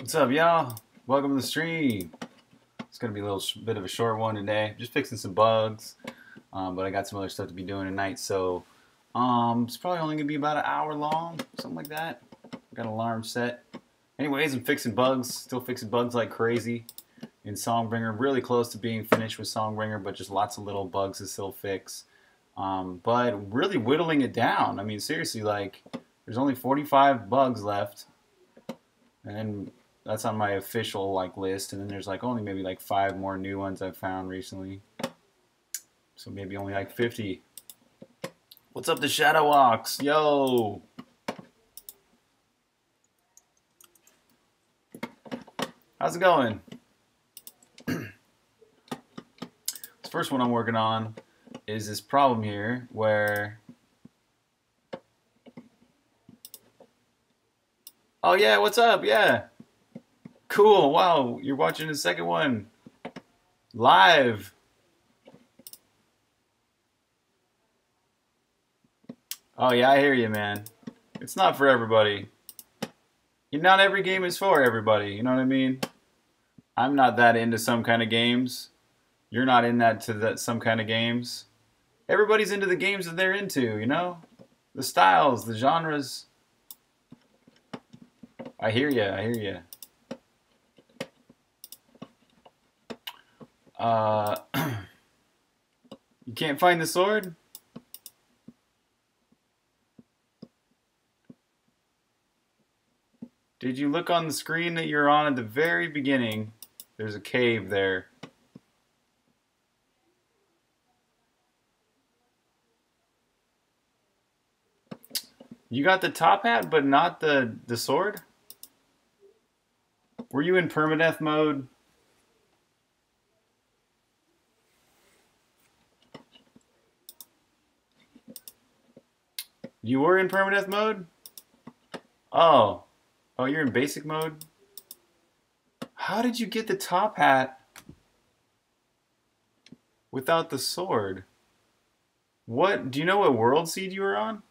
What's up, y'all? Welcome to the stream. It's gonna be a little bit of a short one today. Just fixing some bugs, um, but I got some other stuff to be doing tonight, so um, it's probably only gonna be about an hour long, something like that. Got an alarm set. Anyways, I'm fixing bugs. Still fixing bugs like crazy in Songbringer. Really close to being finished with Songbringer, but just lots of little bugs to still fix. Um, but really whittling it down. I mean, seriously, like there's only 45 bugs left, and that's on my official like list. And then there's like only maybe like five more new ones I've found recently. So maybe only like 50. What's up, the Shadow Walks? Yo. How's it going? this first one I'm working on is this problem here where Oh yeah, what's up? Yeah. Cool. Wow, you're watching the second one live. Oh yeah, I hear you, man. It's not for everybody. Not every game is for everybody. You know what I mean? I'm not that into some kind of games. You're not in that to that some kind of games. Everybody's into the games that they're into. You know, the styles, the genres. I hear you. I hear you. Uh, you can't find the sword? Did you look on the screen that you're on at the very beginning? There's a cave there. You got the top hat, but not the, the sword? Were you in permadeath mode? You were in permadeath mode? Oh. Oh, you're in basic mode? How did you get the top hat without the sword? What? Do you know what world seed you were on?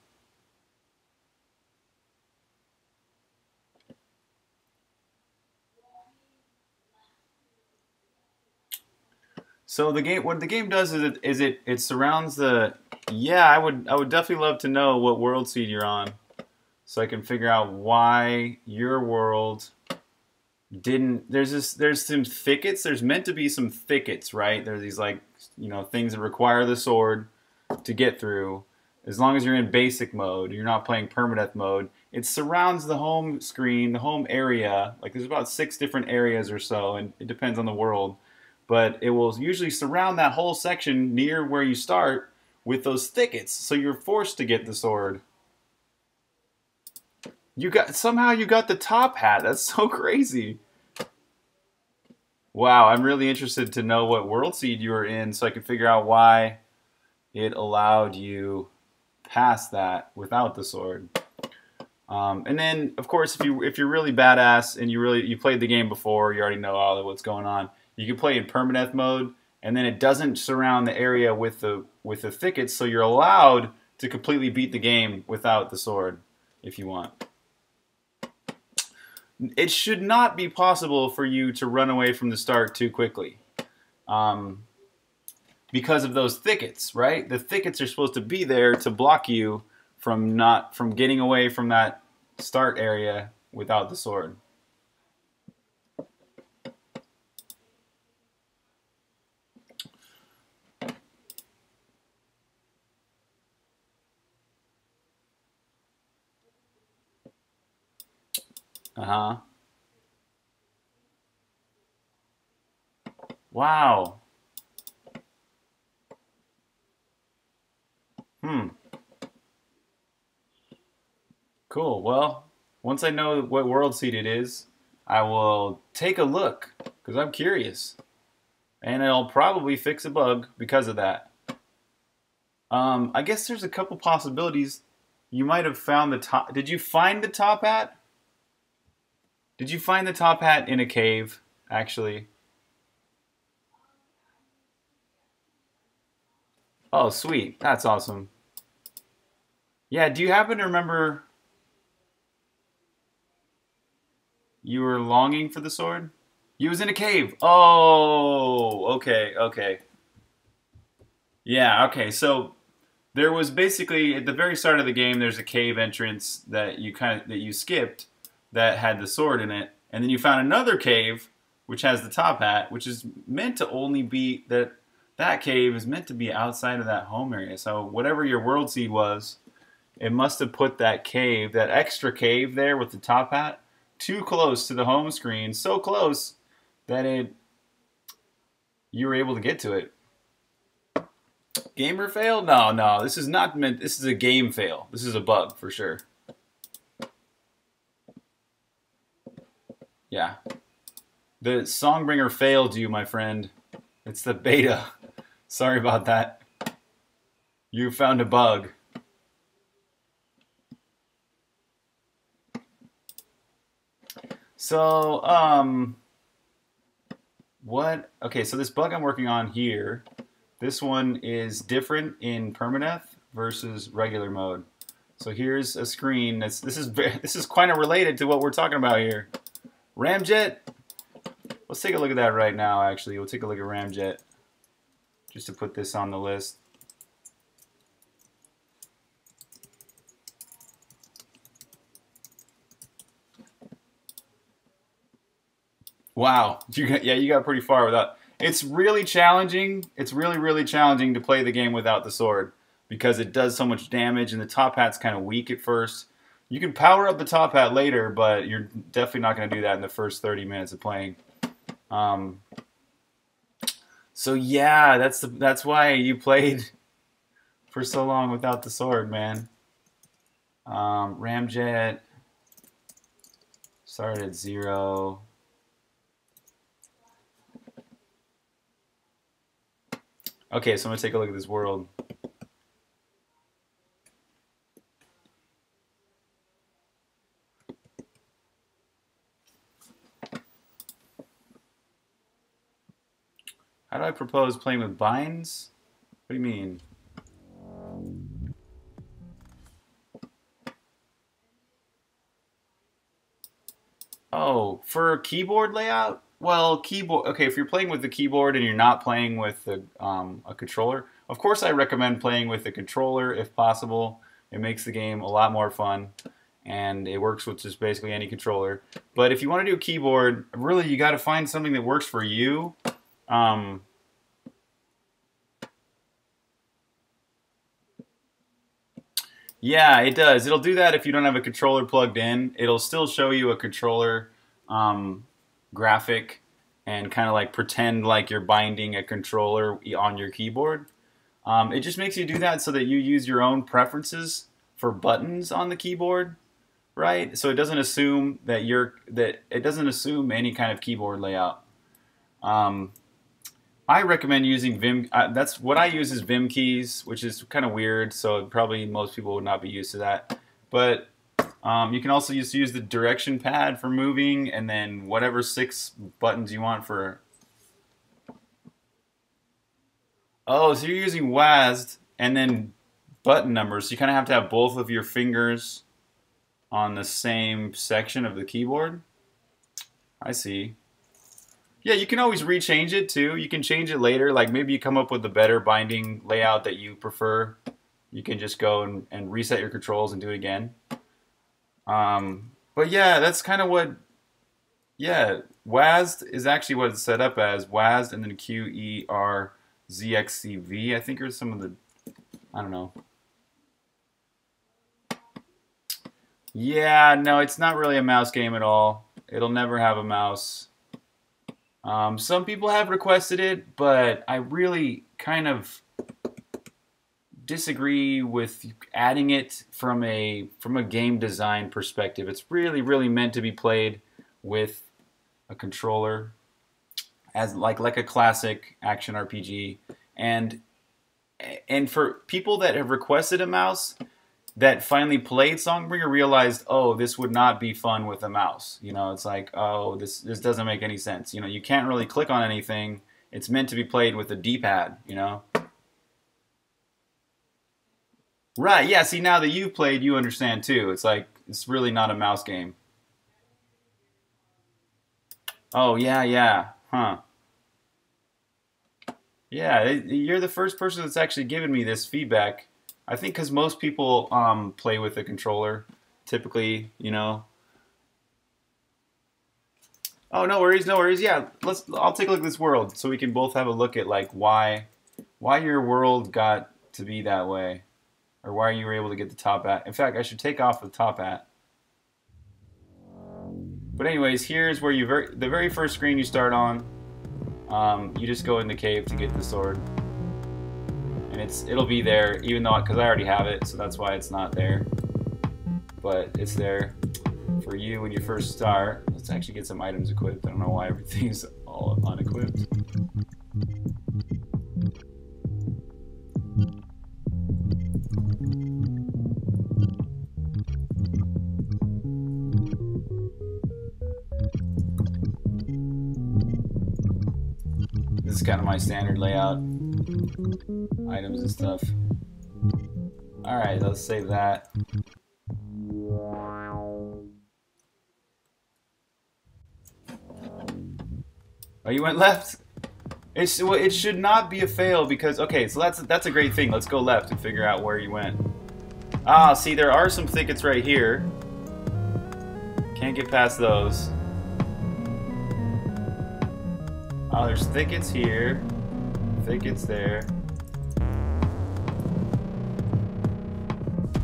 So the game, what the game does is it is it it surrounds the. Yeah, I would I would definitely love to know what world seed you're on, so I can figure out why your world didn't. There's this there's some thickets. There's meant to be some thickets, right? There's these like you know things that require the sword to get through. As long as you're in basic mode, you're not playing permadeath mode. It surrounds the home screen, the home area. Like there's about six different areas or so, and it depends on the world but it will usually surround that whole section near where you start with those thickets, so you're forced to get the sword. You got somehow you got the top hat. That's so crazy. Wow, I'm really interested to know what world seed you were in so I can figure out why it allowed you past that without the sword. Um, and then, of course, if you if you're really badass and you really you played the game before, you already know all of what's going on you can play in permadeath mode, and then it doesn't surround the area with the with the thickets, so you're allowed to completely beat the game without the sword if you want. It should not be possible for you to run away from the start too quickly. Um, because of those thickets, right? The thickets are supposed to be there to block you from not from getting away from that start area without the sword. Uh huh. Wow. Hmm. Cool. Well, once I know what world seed it is, I will take a look because I'm curious. And it'll probably fix a bug because of that. Um, I guess there's a couple possibilities. You might have found the top. Did you find the top hat? Did you find the top hat in a cave, actually? Oh, sweet. That's awesome. Yeah, do you happen to remember... You were longing for the sword? You was in a cave. Oh, okay, okay. Yeah, okay. So there was basically at the very start of the game there's a cave entrance that you kind of that you skipped that had the sword in it and then you found another cave which has the top hat which is meant to only be that that cave is meant to be outside of that home area so whatever your world seed was it must have put that cave that extra cave there with the top hat too close to the home screen so close that it you were able to get to it Gamer fail? No, no. This is not meant. This is a game fail. This is a bug for sure. Yeah. The Songbringer failed you, my friend. It's the beta. Sorry about that. You found a bug. So, um, what? Okay, so this bug I'm working on here this one is different in permadeath versus regular mode. So here's a screen that's this is this is kind of related to what we're talking about here. Ramjet. Let's take a look at that right now. Actually, we'll take a look at Ramjet just to put this on the list. Wow, you got, yeah, you got pretty far without. It's really challenging. It's really, really challenging to play the game without the sword because it does so much damage and the top hat's kind of weak at first. You can power up the top hat later, but you're definitely not going to do that in the first 30 minutes of playing. Um, so yeah, that's the, that's why you played for so long without the sword, man. Um, Ramjet started at zero. Okay, so I'm gonna take a look at this world. How do I propose playing with binds? What do you mean? Oh, for keyboard layout? Well, keyboard. Okay, if you're playing with the keyboard and you're not playing with the, um, a controller, of course I recommend playing with the controller if possible. It makes the game a lot more fun, and it works with just basically any controller. But if you want to do a keyboard, really you got to find something that works for you. Um, yeah, it does. It'll do that if you don't have a controller plugged in. It'll still show you a controller. Um, graphic and kind of like pretend like you're binding a controller on your keyboard. Um, it just makes you do that so that you use your own preferences for buttons on the keyboard, right? So it doesn't assume that you're that it doesn't assume any kind of keyboard layout. Um, I recommend using Vim. Uh, that's what I use is Vim keys, which is kind of weird. So probably most people would not be used to that. But um, you can also just use the direction pad for moving and then whatever six buttons you want for... Oh, so you're using WASD and then button numbers. So you kind of have to have both of your fingers on the same section of the keyboard. I see. Yeah, you can always rechange it too. You can change it later. Like maybe you come up with a better binding layout that you prefer. You can just go and, and reset your controls and do it again. Um, but yeah, that's kind of what, yeah, WASD is actually what it's set up as. WASD and then Q-E-R-Z-X-C-V, I think are some of the, I don't know. Yeah, no, it's not really a mouse game at all. It'll never have a mouse. Um, some people have requested it, but I really kind of disagree with adding it from a from a game design perspective. It's really really meant to be played with a controller as like like a classic action RPG and and for people that have requested a mouse that finally played Songbringer realized, oh, this would not be fun with a mouse. You know, it's like, oh, this this doesn't make any sense. You know, you can't really click on anything. It's meant to be played with a D-pad. You know. Right. Yeah. See, now that you've played, you understand too. It's like it's really not a mouse game. Oh, yeah, yeah. Huh. Yeah, you're the first person that's actually given me this feedback. I think because most people um, play with a controller, typically, you know. Oh, no worries, no worries. Yeah, let's. I'll take a look at this world so we can both have a look at like why, why your world got to be that way, or why you were able to get the top hat. In fact, I should take off the top hat. But anyways, here's where you ver the very first screen you start on. Um, you just go in the cave to get the sword, and it's it'll be there even though because I already have it, so that's why it's not there. But it's there for you when you first start. Let's actually get some items equipped. I don't know why everything's all unequipped. This is kind of my standard layout. Items and stuff. Alright, let's save that. Oh, you went left? It's, it should not be a fail because, okay, so that's, that's a great thing. Let's go left and figure out where you went. Ah, see, there are some thickets right here. Can't get past those. Oh, there's thickets here. Thickets there.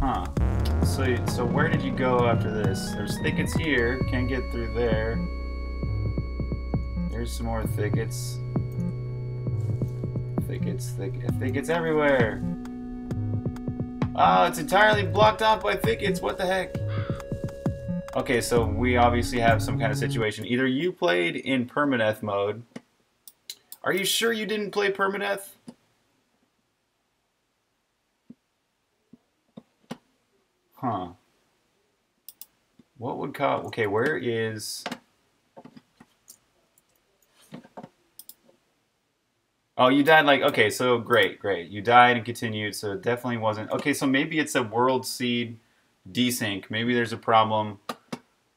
Huh. So, so where did you go after this? There's thickets here. Can't get through there. There's some more thickets. Thickets, thick, thickets everywhere. Oh, it's entirely blocked off by thickets. What the heck? Okay, so we obviously have some kind of situation. Either you played in permadeath mode, are you sure you didn't play permadeath? Huh. What would cause... Okay, where is... Oh, you died like... Okay, so great, great. You died and continued, so it definitely wasn't... Okay, so maybe it's a world seed desync. Maybe there's a problem.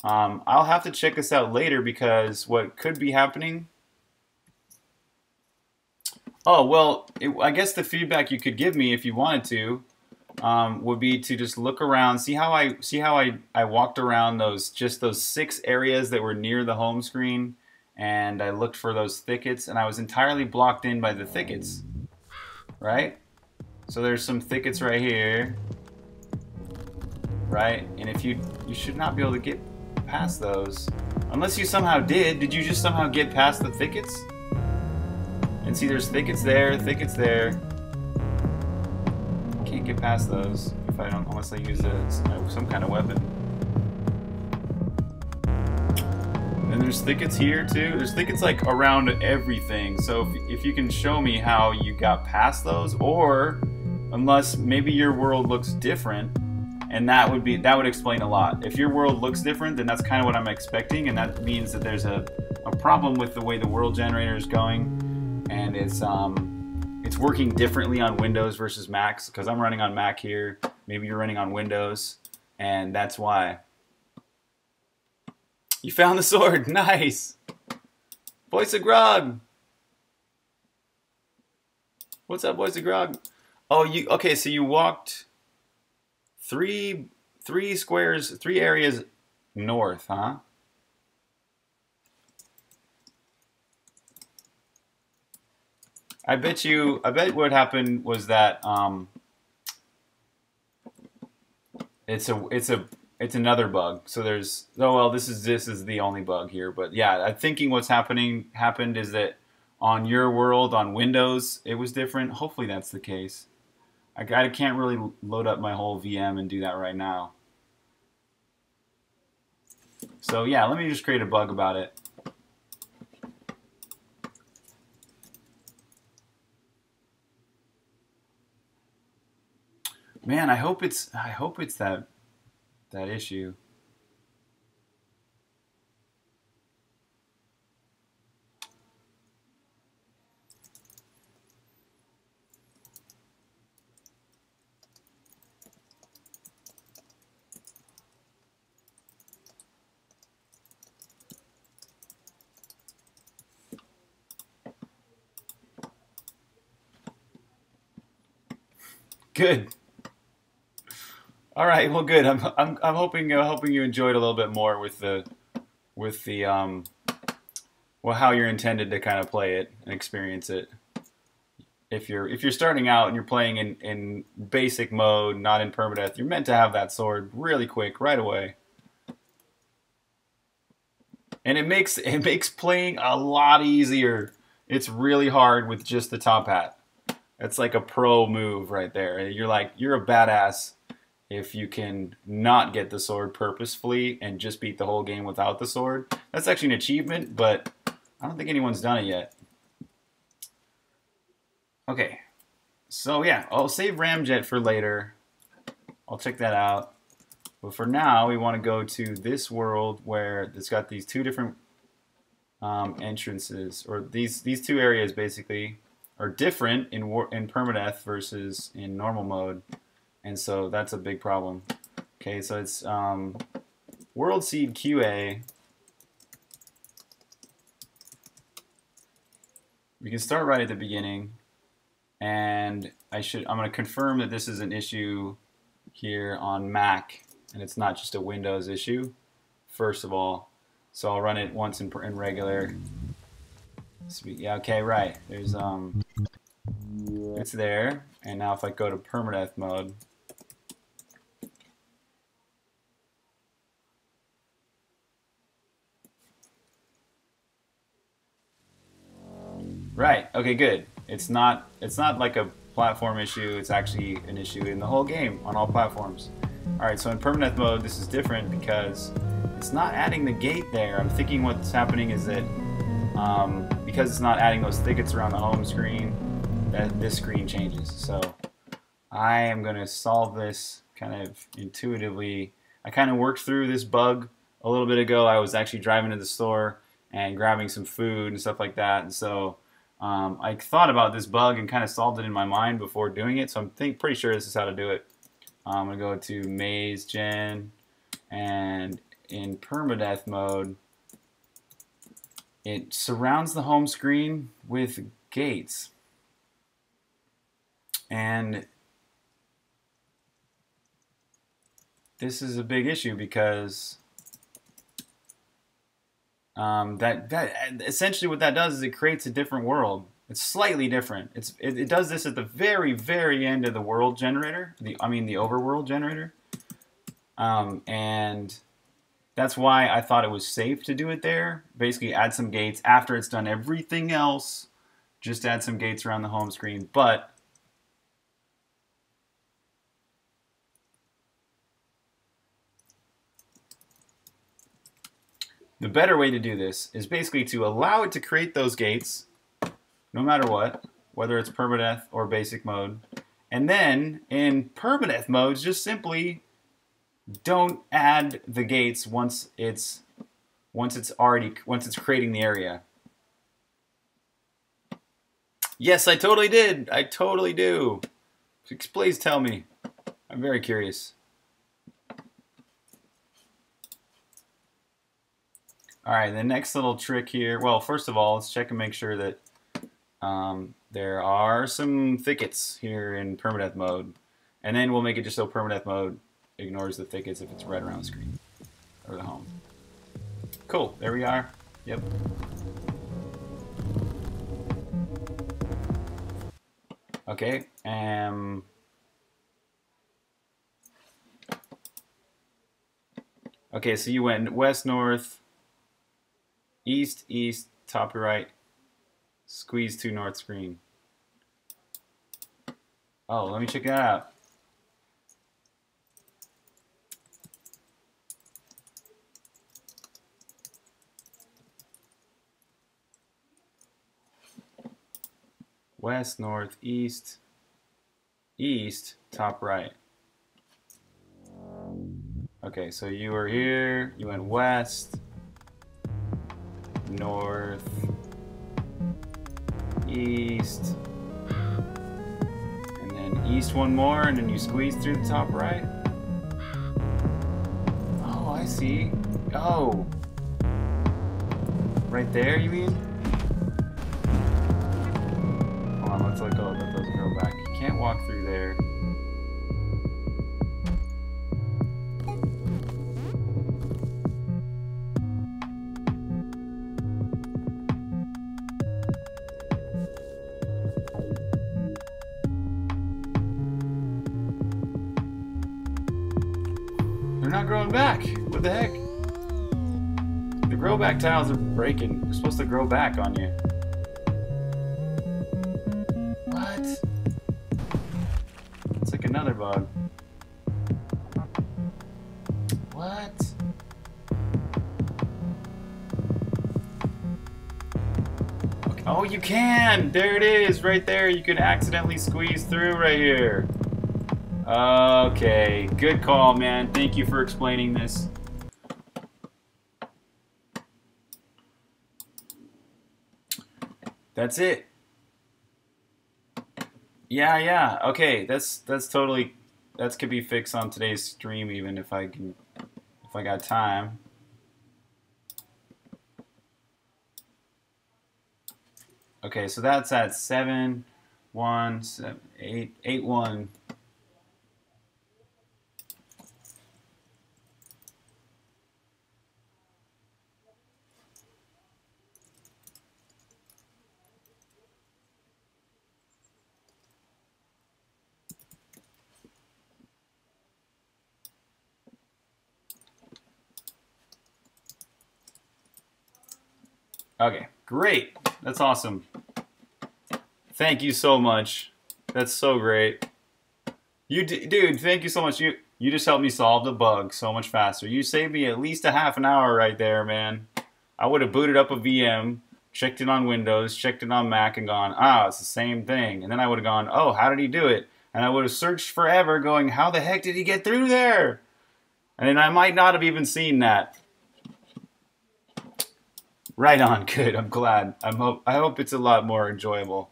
Um, I'll have to check this out later because what could be happening Oh, well, it, I guess the feedback you could give me if you wanted to um, would be to just look around, see how I see how I, I walked around those just those six areas that were near the home screen and I looked for those thickets and I was entirely blocked in by the thickets. Right? So there's some thickets right here. Right? And if you you should not be able to get past those. Unless you somehow did. Did you just somehow get past the thickets? And see, there's thickets there, thickets there. Can't get past those if I don't, unless I use a, some kind of weapon. And there's thickets here too. There's thickets like around everything. So if, if you can show me how you got past those, or unless maybe your world looks different, and that would be that would explain a lot. If your world looks different, then that's kind of what I'm expecting, and that means that there's a, a problem with the way the world generator is going and it's um, it's working differently on Windows versus Macs because I'm running on Mac here. Maybe you're running on Windows, and that's why. You found the sword. Nice. Voice of Grog. What's up, Voice of Grog? Oh, you okay? So you walked three three squares, three areas north, huh? I bet you. I bet what happened was that um, it's a it's a it's another bug. So there's oh well this is this is the only bug here. But yeah, I'm thinking what's happening happened is that on your world on Windows it was different. Hopefully that's the case. I, I can't really load up my whole VM and do that right now. So yeah, let me just create a bug about it. Man, I hope it's I hope it's that that issue. Good. All right. Well, good. I'm I'm I'm hoping uh, hoping you enjoyed a little bit more with the with the um well how you're intended to kind of play it and experience it. If you're if you're starting out and you're playing in in basic mode, not in permadeath, you're meant to have that sword really quick, right away. And it makes it makes playing a lot easier. It's really hard with just the top hat. It's like a pro move right there. You're like you're a badass if you can not get the sword purposefully and just beat the whole game without the sword. That's actually an achievement, but I don't think anyone's done it yet. Okay, so yeah, I'll save Ramjet for later. I'll check that out. But for now, we want to go to this world where it's got these two different um, entrances, or these these two areas basically are different in in permadeath versus in normal mode and so that's a big problem. Okay, so it's um, World Seed QA. We can start right at the beginning, and I should I'm going to confirm that this is an issue here on Mac, and it's not just a Windows issue. First of all, so I'll run it once in, in regular. Yeah. Okay. Right. There's um. It's there, and now if I go to permadeath mode. Right. Okay. Good. It's not. It's not like a platform issue. It's actually an issue in the whole game on all platforms. All right. So in permanent mode, this is different because it's not adding the gate there. I'm thinking what's happening is that um, because it's not adding those thickets around the home screen, that this screen changes. So I am going to solve this kind of intuitively. I kind of worked through this bug a little bit ago. I was actually driving to the store and grabbing some food and stuff like that, and so um, I thought about this bug and kind of solved it in my mind before doing it, so I'm think, pretty sure this is how to do it. I'm going to go to Maze Gen, and in permadeath mode, it surrounds the home screen with gates. And this is a big issue because um, that that essentially what that does is it creates a different world. It's slightly different. It's it, it, does this at the very very end of the world generator. The I mean the overworld generator, um, and that's why I thought it was safe to do it there. Basically, add some gates after it's done everything else. Just add some gates around the home screen, but The better way to do this is basically to allow it to create those gates, no matter what, whether it's permadeath or basic mode. And then in permadeath modes, just simply don't add the gates once it's once it's already once it's creating the area. Yes, I totally did. I totally do. Please tell me. I'm very curious. All right, the next little trick here. Well, first of all, let's check and make sure that um, there are some thickets here in permadeath mode. And then we'll make it just so permadeath mode ignores the thickets if it's red around the screen or the home. Cool, there we are. Yep. Okay, um, okay, so you went west, north, East, east, top right, squeeze to north screen. Oh, let me check that out. West, north, east, east, top right. Okay, so you were here, you went west, north, east, and then east one more, and then you squeeze through the top right. Oh, I see. Oh. Right there, you mean? Tiles are breaking. They're supposed to grow back on you. What? It's like another bug. What? Okay. Oh, you can! There it is, right there. You can accidentally squeeze through right here. Okay, good call, man. Thank you for explaining this. That's it. Yeah, yeah. Okay, that's that's totally that's could be fixed on today's stream even if I can if I got time. Okay, so that's at seven, one, seven, eight, eight, one. Okay, great. That's awesome. Thank you so much. That's so great. You dude, thank you so much. You you just helped me solve the bug so much faster. You saved me at least a half an hour right there, man. I would have booted up a VM, checked it on Windows, checked it on Mac, and gone, ah, it's the same thing. And then I would have gone, oh, how did he do it? And I would have searched forever, going, how the heck did he get through there? And I might not have even seen that. Right on. Good. I'm glad. I'm hope. I hope it's a lot more enjoyable.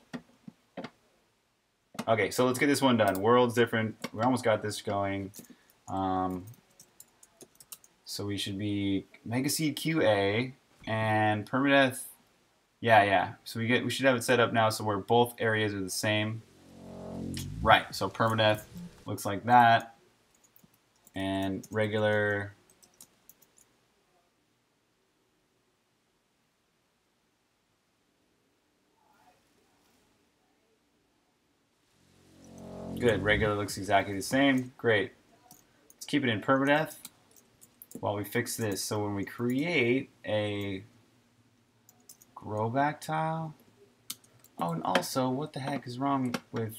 Okay, so let's get this one done. World's different. We almost got this going. Um, so we should be Mega Seed QA and Permadeath. Yeah, yeah. So we get we should have it set up now so where both areas are the same. Right. So Permadeath looks like that, and regular Good, regular looks exactly the same. Great. Let's keep it in permadeath while we fix this. So when we create a grow back tile, oh, and also, what the heck is wrong with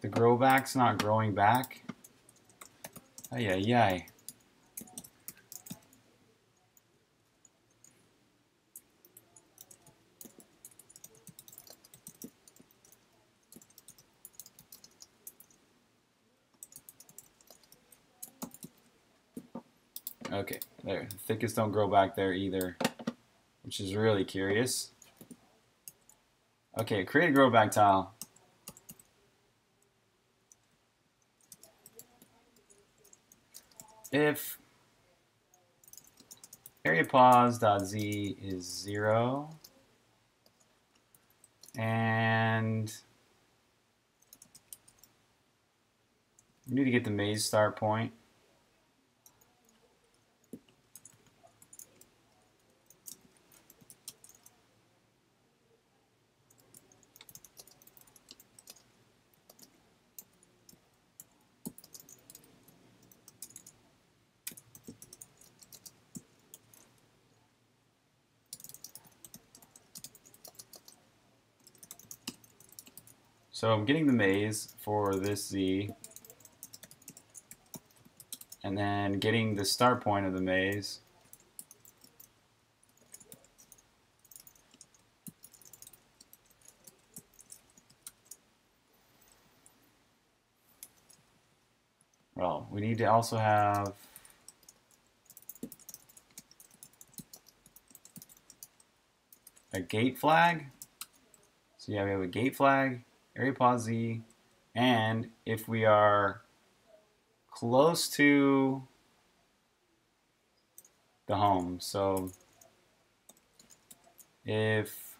the grow backs not growing back? Ay, ay, ay. Okay, there. The thickest don't grow back there either, which is really curious. Okay, create a grow back tile. If area pause.z is zero and we need to get the maze start point So I'm getting the maze for this Z, and then getting the start point of the maze. Well, we need to also have a gate flag. So yeah, we have a gate flag area pause Z, and if we are close to the home, so if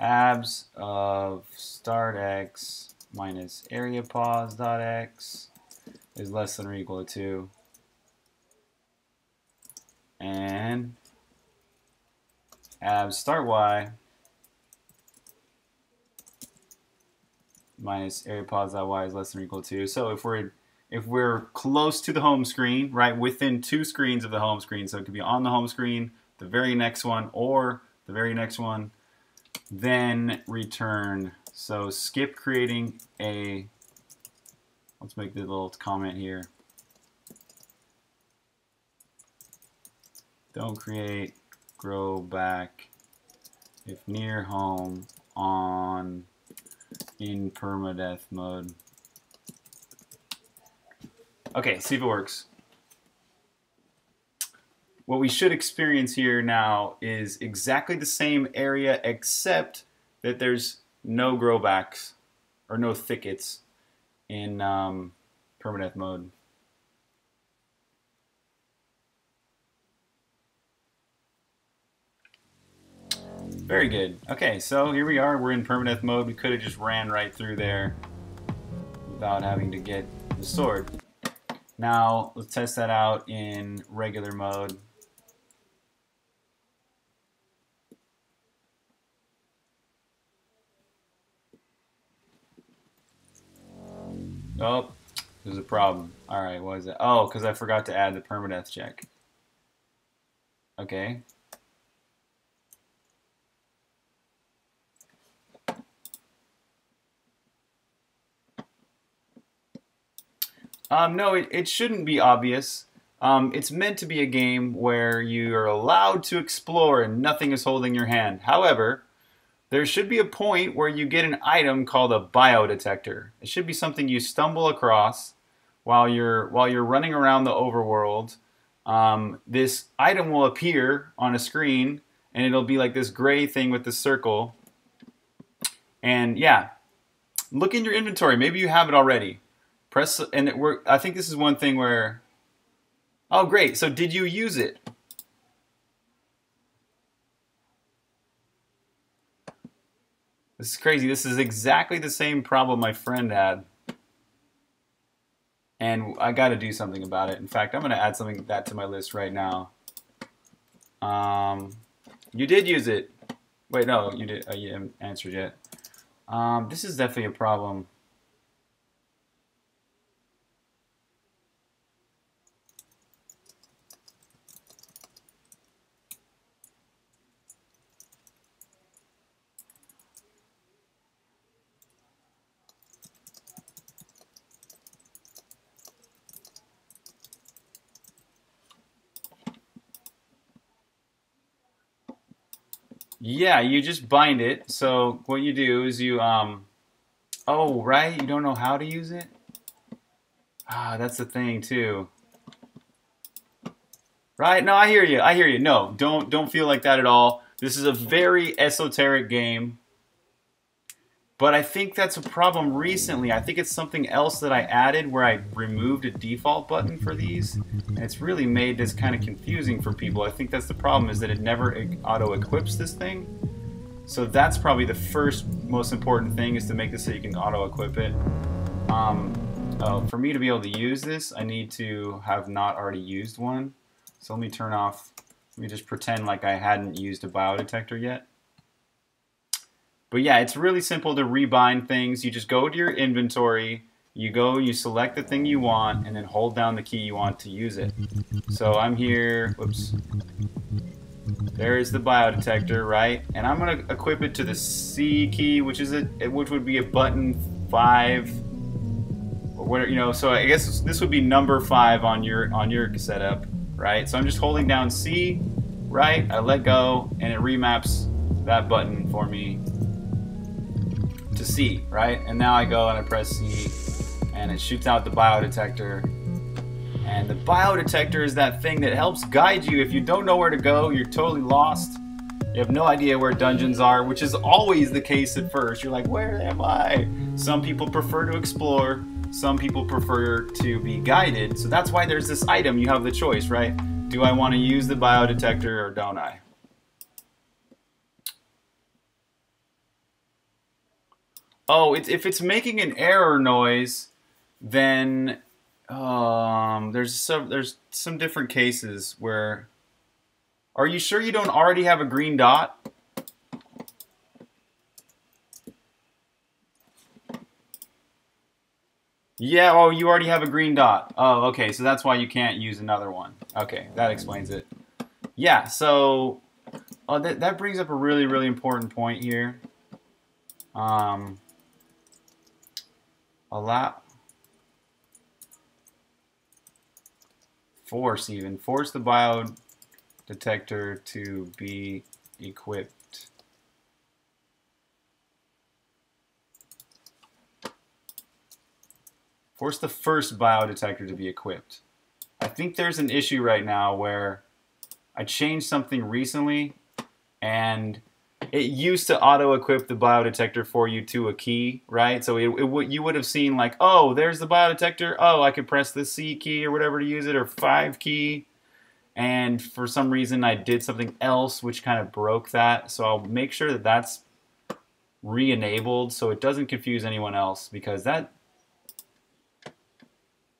abs of start x minus area pause dot x is less than or equal to 2, and abs start y minus area pause y is less than or equal to. So if we're if we're close to the home screen, right, within two screens of the home screen, so it could be on the home screen, the very next one, or the very next one, then return. So skip creating a, let's make the little comment here. Don't create grow back if near home on in permadeath mode. Okay, see if it works. What we should experience here now is exactly the same area except that there's no growbacks or no thickets in um, permadeath mode. Very good. Okay, so here we are. We're in permadeath mode. We could have just ran right through there without having to get the sword. Now, let's test that out in regular mode. Oh, there's a problem. All right, what is it? Oh, because I forgot to add the permadeath check. Okay, Um, no, it, it shouldn't be obvious. Um, it's meant to be a game where you are allowed to explore and nothing is holding your hand. However, there should be a point where you get an item called a biodetector. It should be something you stumble across while you're while you're running around the overworld. Um, this item will appear on a screen, and it'll be like this gray thing with the circle. And yeah, look in your inventory. Maybe you have it already. Press and it. I think this is one thing where. Oh, great! So did you use it? This is crazy. This is exactly the same problem my friend had. And I got to do something about it. In fact, I'm going to add something that to my list right now. Um, you did use it. Wait, no, you did. Uh, you haven't answered yet. Um, this is definitely a problem. Yeah, you just bind it. So what you do is you, um, oh, right, you don't know how to use it? Ah, that's the thing too. Right? No, I hear you. I hear you. No, don't don't feel like that at all. This is a very esoteric game. But I think that's a problem recently. I think it's something else that I added where I removed a default button for these. And it's really made this kind of confusing for people. I think that's the problem is that it never auto-equips this thing. So that's probably the first most important thing is to make this so you can auto-equip it. Um, oh, for me to be able to use this, I need to have not already used one. So let me turn off, let me just pretend like I hadn't used a biodetector yet. But yeah, it's really simple to rebind things. You just go to your inventory, you go, you select the thing you want, and then hold down the key you want to use it. So I'm here, whoops. There is the biodetector, right? And I'm gonna equip it to the C key, which is a, which would be a button five, or whatever, you know. So I guess this would be number five on your on your setup, right? So I'm just holding down C, right? I let go, and it remaps that button for me to C, right? And now I go and I press C and it shoots out the biodetector. And the biodetector is that thing that helps guide you. If you don't know where to go, you're totally lost. You have no idea where dungeons are, which is always the case at first. You're like, where am I? Some people prefer to explore, some people prefer to be guided. So that's why there's this item. You have the choice, right? Do I want to use the biodetector or don't I? Oh, it's, if it's making an error noise, then um, there's some there's some different cases where. Are you sure you don't already have a green dot? Yeah, oh, you already have a green dot. Oh, okay, so that's why you can't use another one. Okay, that explains it. Yeah, so uh, that, that brings up a really, really important point here. Um, allow, force even, force the bio detector to be equipped. Force the first biodetector to be equipped. I think there's an issue right now where I changed something recently and it used to auto equip the biodetector for you to a key, right? So it, it, you would have seen like, oh, there's the biodetector. Oh, I could press the C key or whatever to use it or 5 key. And for some reason I did something else which kind of broke that. So I'll make sure that that's re-enabled so it doesn't confuse anyone else because that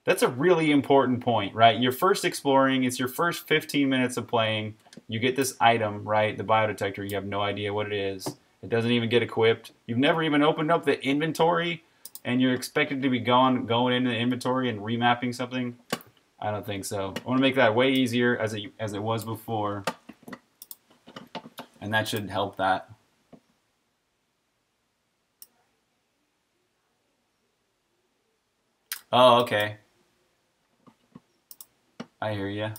that's a really important point, right? You're first exploring, it's your first 15 minutes of playing. You get this item, right? The biodetector, you have no idea what it is. It doesn't even get equipped. You've never even opened up the inventory and you're expected to be going going into the inventory and remapping something. I don't think so. I want to make that way easier as it as it was before. And that should help that. Oh, okay. I hear you.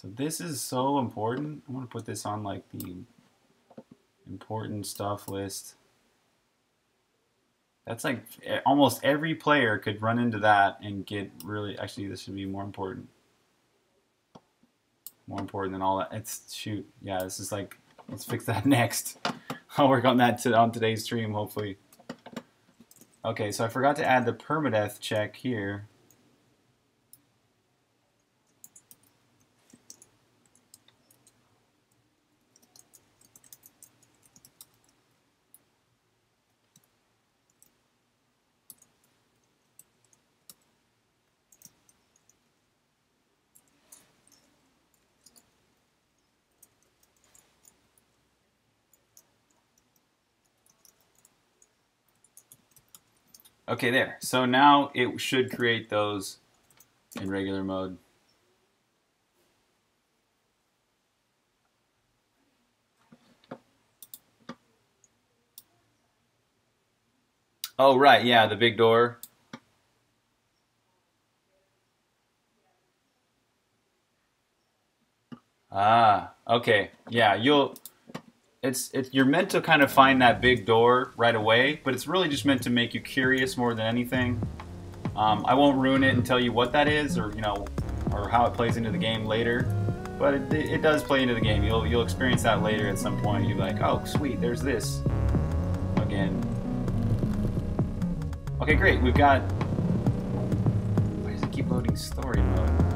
So this is so important. I want to put this on like the important stuff list. That's like almost every player could run into that and get really, actually this should be more important. More important than all that. It's, shoot, yeah, this is like, let's fix that next. I'll work on that to, on today's stream, hopefully. Okay, so I forgot to add the permadeath check here. Okay, there. So now it should create those in regular mode. Oh, right. Yeah, the big door. Ah, okay. Yeah, you'll it's it's you're meant to kind of find that big door right away, but it's really just meant to make you curious more than anything. Um, I won't ruin it and tell you what that is, or you know, or how it plays into the game later. But it, it does play into the game. You'll you'll experience that later at some point. You're like, oh sweet, there's this again. Okay, great. We've got. Why does it keep loading story mode?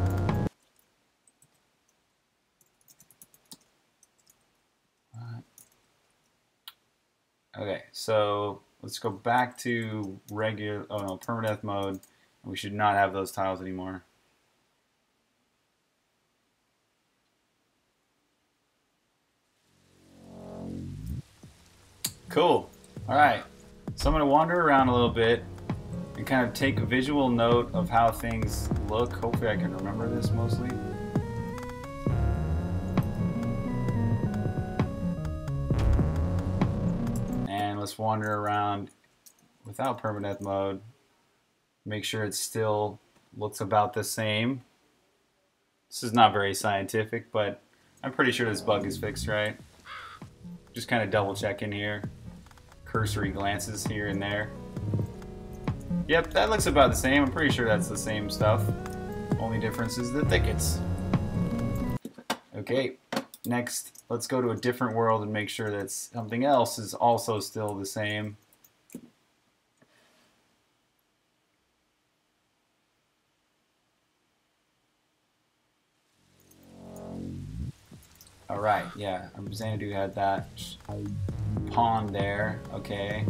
Okay, so let's go back to regular, oh no, permadeath mode. We should not have those tiles anymore. Cool. All right. So I'm going to wander around a little bit and kind of take a visual note of how things look. Hopefully I can remember this mostly. Let's wander around without permadeath mode. Make sure it still looks about the same. This is not very scientific, but I'm pretty sure this bug is fixed, right? Just kind of double check in here. Cursory glances here and there. Yep, that looks about the same. I'm pretty sure that's the same stuff. Only difference is the thickets. Okay, Next, let's go to a different world and make sure that something else is also still the same. All right, yeah, Xanadu had that pond there. Okay,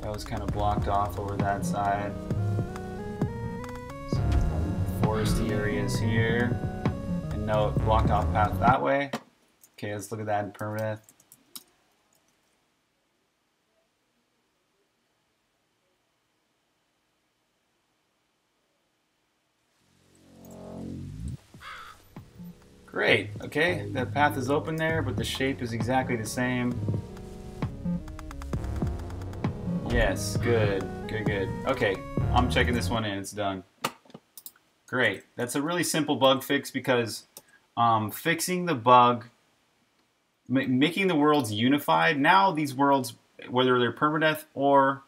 that was kind of blocked off over that side. Some areas here note no, blocked off path that way. Okay, let's look at that in permanent. Great, okay, that path is open there, but the shape is exactly the same. Yes, good, good, good. Okay, I'm checking this one in, it's done. Great, that's a really simple bug fix because um, fixing the bug, making the worlds unified, now these worlds, whether they're permadeath or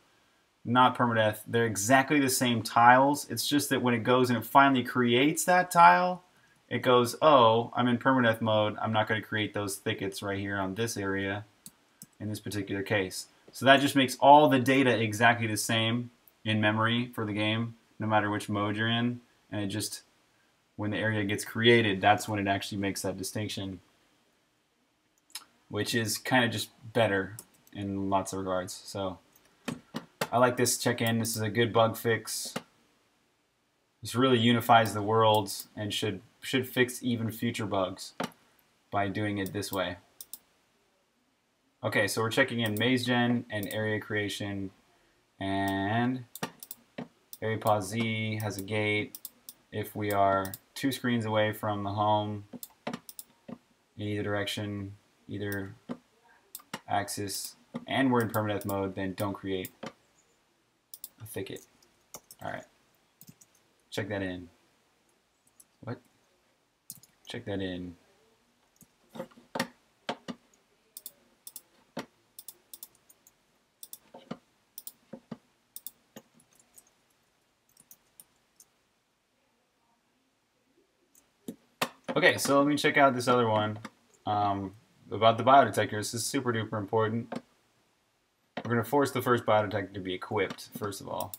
not permadeath, they're exactly the same tiles. It's just that when it goes and it finally creates that tile, it goes, oh, I'm in permadeath mode. I'm not going to create those thickets right here on this area in this particular case. So that just makes all the data exactly the same in memory for the game, no matter which mode you're in. And it just, when the area gets created, that's when it actually makes that distinction, which is kind of just better in lots of regards. So I like this check-in. This is a good bug fix. This really unifies the worlds and should should fix even future bugs by doing it this way. Okay, so we're checking in maze gen and area creation and area pause Z has a gate if we are two screens away from the home in either direction, either axis, and we're in permadeath mode, then don't create a thicket. All right, check that in. What? check that in. Okay, so let me check out this other one um, about the biodetector. This is super duper important. We're going to force the first biodetector to be equipped, first of all.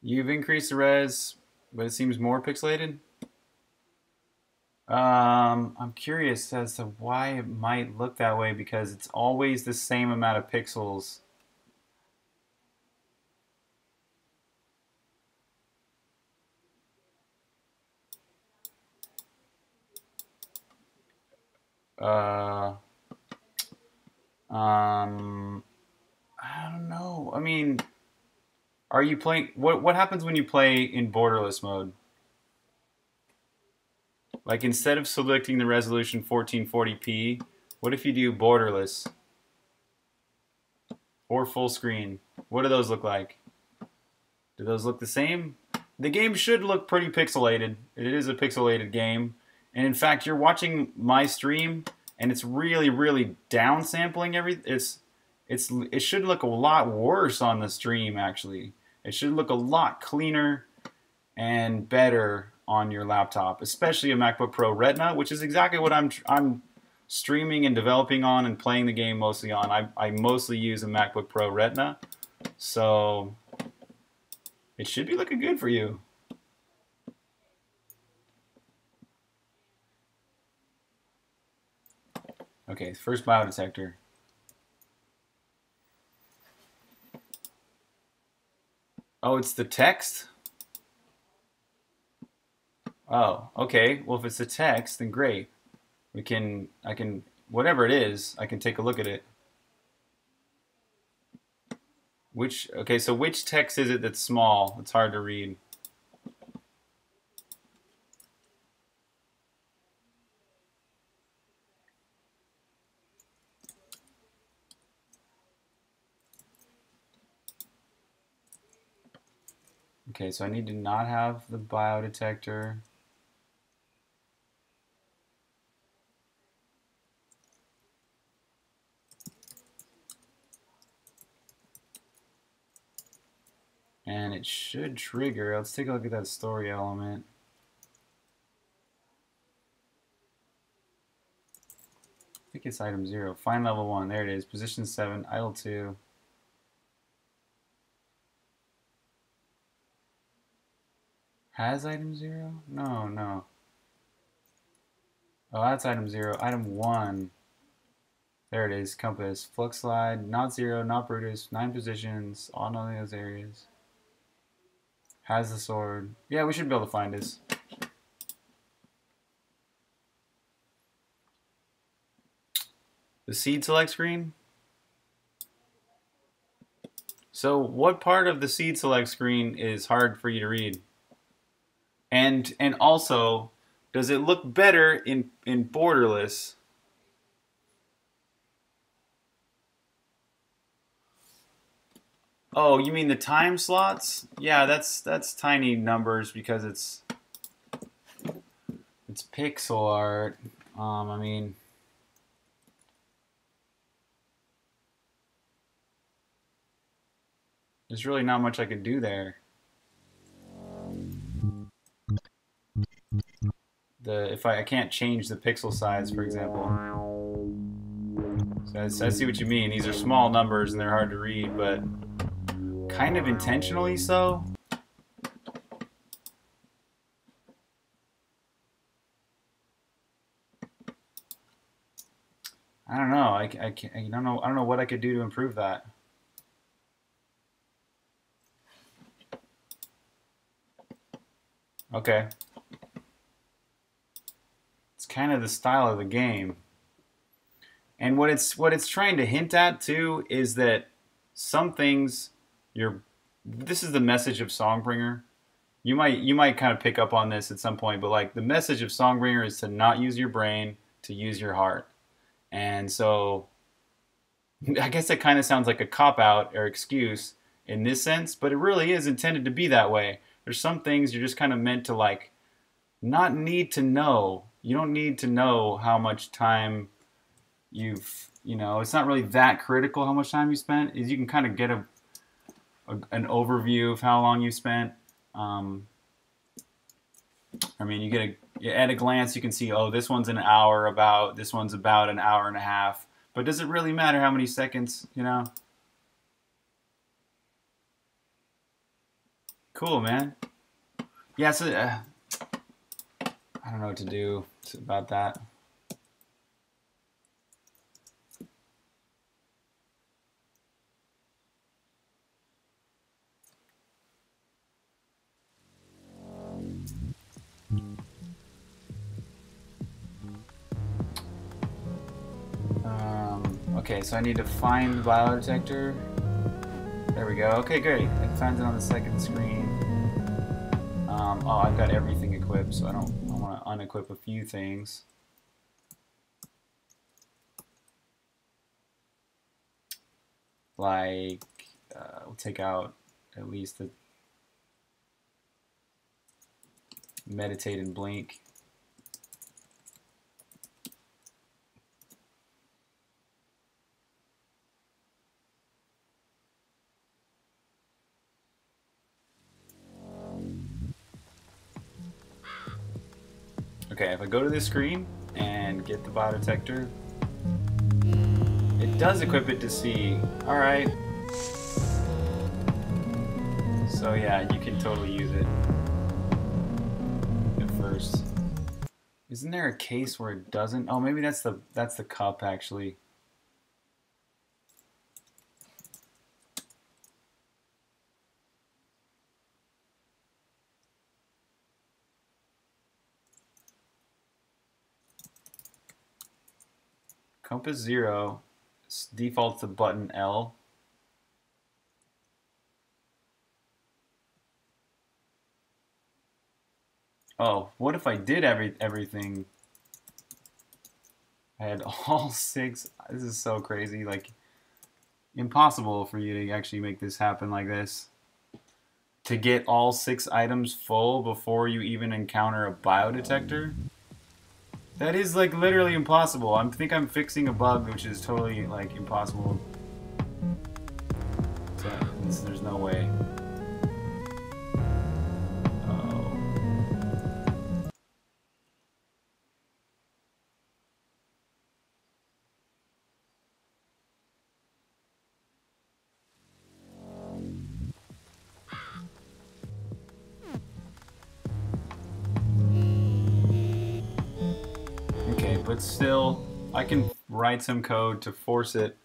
You've increased the res, but it seems more pixelated. Um, I'm curious as to why it might look that way because it's always the same amount of pixels. Uh, um, I don't know. I mean, are you playing? What what happens when you play in borderless mode? Like instead of selecting the resolution 1440p, what if you do borderless or full screen? What do those look like? Do those look the same? The game should look pretty pixelated. It is a pixelated game. And in fact, you're watching my stream and it's really, really downsampling every it's it's it should look a lot worse on the stream actually. It should look a lot cleaner and better on your laptop, especially a MacBook Pro Retina, which is exactly what I'm I'm streaming and developing on and playing the game mostly on. I, I mostly use a MacBook Pro Retina, so it should be looking good for you. Okay, first biodetector. Oh, it's the text? Oh, okay. Well, if it's the text, then great. We can, I can, whatever it is, I can take a look at it. Which, okay, so which text is it that's small? It's hard to read. Okay, so I need to not have the biodetector. And it should trigger. Let's take a look at that story element. I think it's item zero. Find level one. There it is. Position seven, idle two. Has item zero? No, no. Oh, that's item zero. Item one. There it is. Compass. Flux slide. Not zero. Not Brutus. Nine positions. All none of those areas. Has the sword. Yeah, we should be able to find this. The seed select screen. So what part of the seed select screen is hard for you to read? And and also, does it look better in in borderless? Oh, you mean the time slots? Yeah, that's that's tiny numbers because it's it's pixel art. Um, I mean. There's really not much I could do there. The if I, I can't change the pixel size, for example. So I, I see what you mean. These are small numbers and they're hard to read, but kind of intentionally so. I don't know. I, I, I don't know. I don't know what I could do to improve that. Okay. Kind of the style of the game. And what it's what it's trying to hint at too is that some things you're this is the message of Songbringer. You might you might kind of pick up on this at some point, but like the message of Songbringer is to not use your brain, to use your heart. And so I guess it kind of sounds like a cop out or excuse in this sense, but it really is intended to be that way there's some things you're just kind of meant to like not need to know. You don't need to know how much time you've, you know, it's not really that critical how much time you spent. Is you can kind of get a, a an overview of how long you spent. Um, I mean, you get a at a glance you can see, oh, this one's an hour about, this one's about an hour and a half. But does it really matter how many seconds, you know? Cool, man. Yeah, so uh, I don't know what to do about that. Um, okay, so I need to find the biodetector. There we go. Okay, great. It finds it on the second screen. Um, oh, I've got everything equipped, so I don't. Unequip a few things. Like, uh, we'll take out at least the meditate and blink. Okay, if I go to this screen and get the biodetector, it does equip it to see. Alright. So yeah, you can totally use it at first. Isn't there a case where it doesn't? Oh, maybe that's the that's the cup actually. Compass zero defaults to button L. Oh, what if I did every everything? I had all six. This is so crazy. Like, impossible for you to actually make this happen like this. To get all six items full before you even encounter a biodetector. That is like literally impossible. I think I'm fixing a bug which is totally like impossible. So, there's no way. Write some code to force it.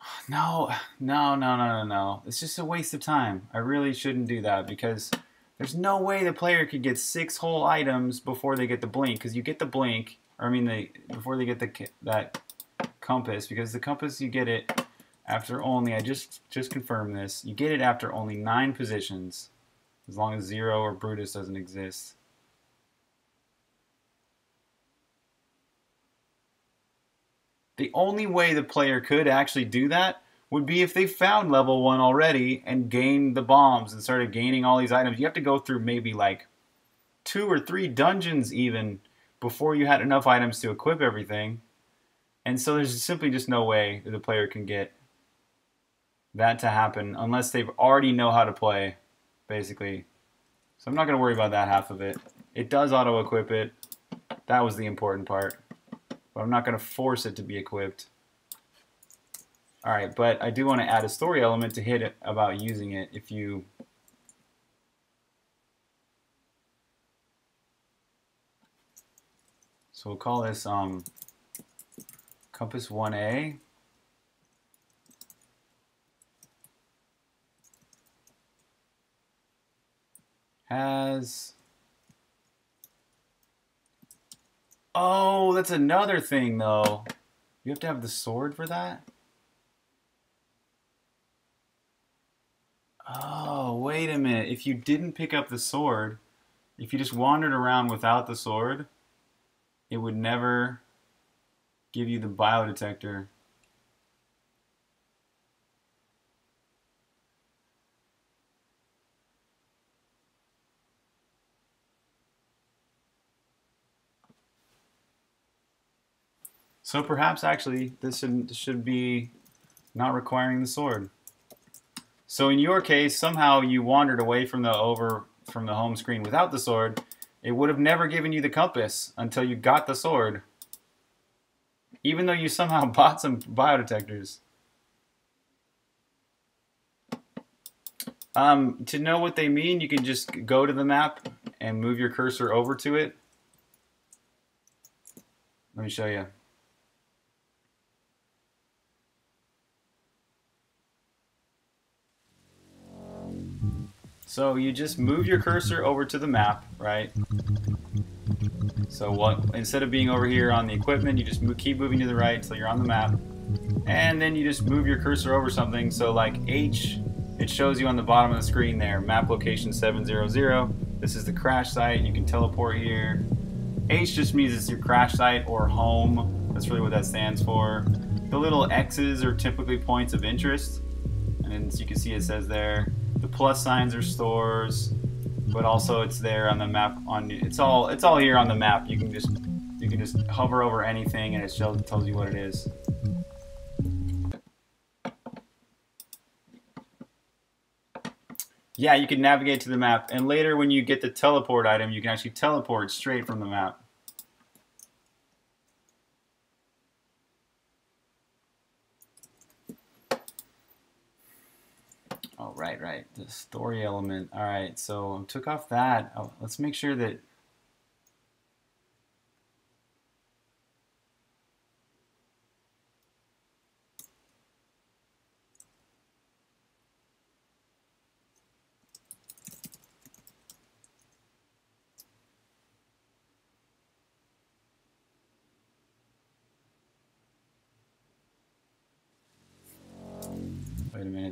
No, no, no, no, no, no. It's just a waste of time. I really shouldn't do that because there's no way the player could get six whole items before they get the blink. Because you get the blink, or I mean, they before they get the that compass. Because the compass, you get it after only, I just, just confirmed this, you get it after only nine positions, as long as zero or Brutus doesn't exist. The only way the player could actually do that would be if they found level one already and gained the bombs and started gaining all these items. You have to go through maybe like two or three dungeons even before you had enough items to equip everything. And so there's simply just no way that the player can get that to happen unless they already know how to play, basically. So I'm not going to worry about that half of it. It does auto-equip it. That was the important part. But I'm not going to force it to be equipped. Alright, but I do want to add a story element to hit it about using it if you... So we'll call this um, Compass 1A. Has... Oh, that's another thing, though. You have to have the sword for that? Oh, wait a minute. If you didn't pick up the sword, if you just wandered around without the sword, it would never give you the biodetector. So perhaps actually this should, should be not requiring the sword. So in your case, somehow you wandered away from the over from the home screen without the sword. It would have never given you the compass until you got the sword. Even though you somehow bought some biodetectors. Um, to know what they mean, you can just go to the map and move your cursor over to it. Let me show you. So you just move your cursor over to the map, right? So what? Instead of being over here on the equipment, you just move, keep moving to the right until you're on the map. And then you just move your cursor over something. So like H, it shows you on the bottom of the screen there, map location 700. This is the crash site. You can teleport here. H just means it's your crash site or home. That's really what that stands for. The little X's are typically points of interest. And as you can see, it says there, the plus signs are stores, but also it's there on the map. On it's all it's all here on the map. You can just you can just hover over anything and it tells you what it is. Yeah, you can navigate to the map, and later when you get the teleport item, you can actually teleport straight from the map. Oh, right, right. The story element. All right, so I took off that. Oh, let's make sure that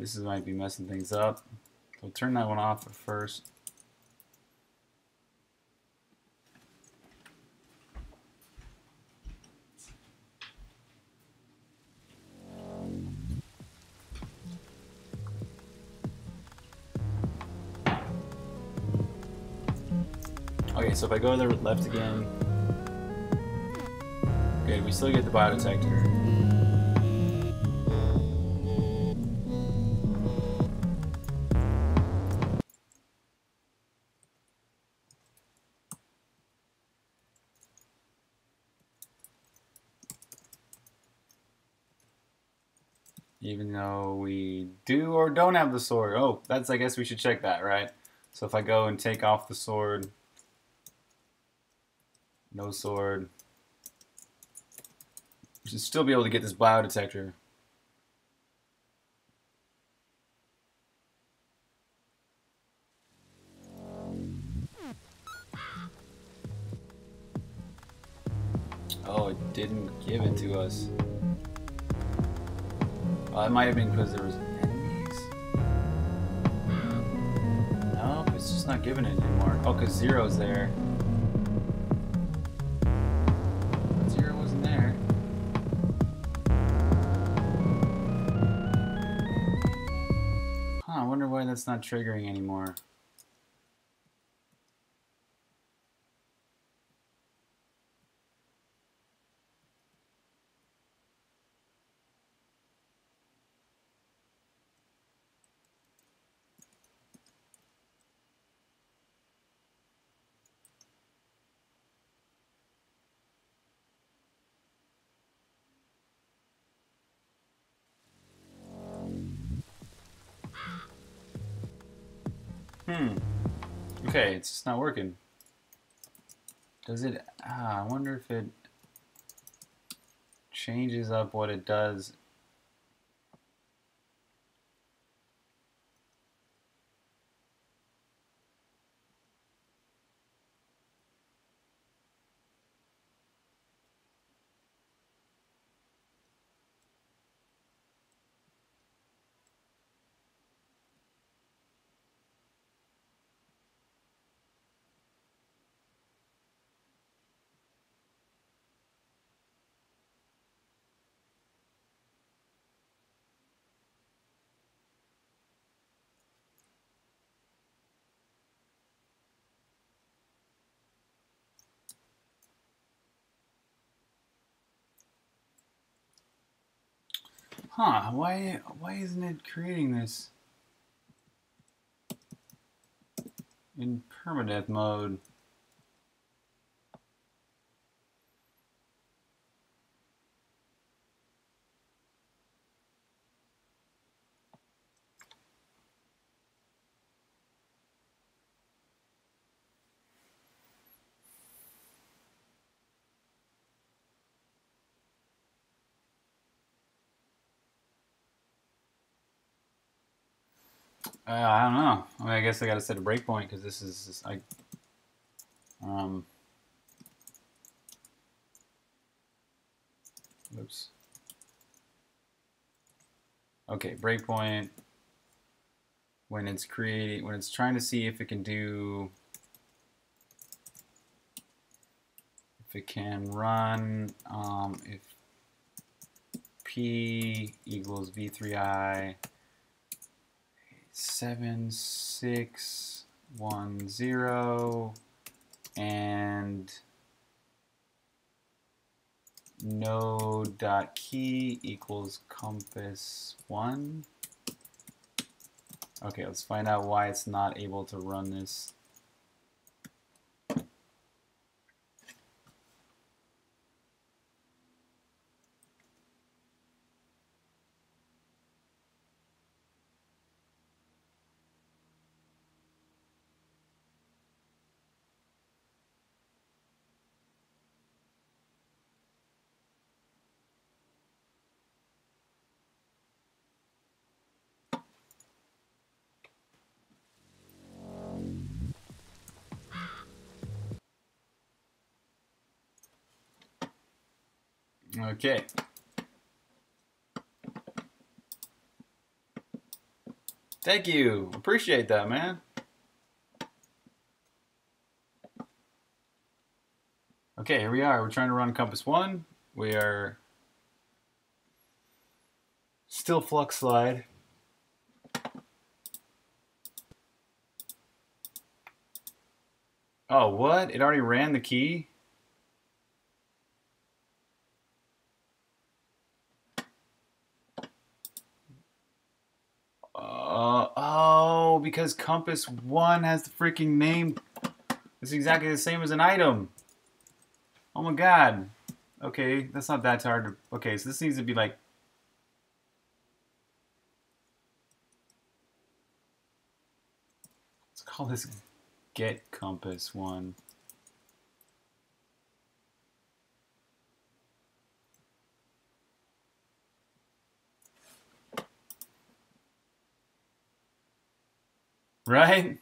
This is, might be messing things up. So turn that one off at first. Okay, so if I go to the left again, good, we still get the biodetector. Do or don't have the sword. Oh, that's, I guess we should check that, right? So if I go and take off the sword, no sword, we should still be able to get this biodetector. Oh, it didn't give it to us. Well, it might have been because there was No, it's just not giving it anymore. Oh, because zero's there. Zero wasn't there. Huh, I wonder why that's not triggering anymore. Hmm. Okay, it's just not working. Does it... Ah, I wonder if it changes up what it does. Huh, why why isn't it creating this in permadeath mode? Uh, I don't know. I mean, I guess I got to set a breakpoint because this is just, like, um, oops. Okay, breakpoint when it's creating when it's trying to see if it can do if it can run um, if p equals v3i seven six one zero and node dot key equals compass one. Okay, let's find out why it's not able to run this. Okay. Thank you. Appreciate that, man. Okay, here we are. We're trying to run Compass 1. We are still Flux Slide. Oh, what? It already ran the key? Uh, oh, because Compass 1 has the freaking name. It's exactly the same as an item. Oh my god. Okay, that's not that hard to... Okay, so this needs to be like... Let's call this Get Compass 1. Right?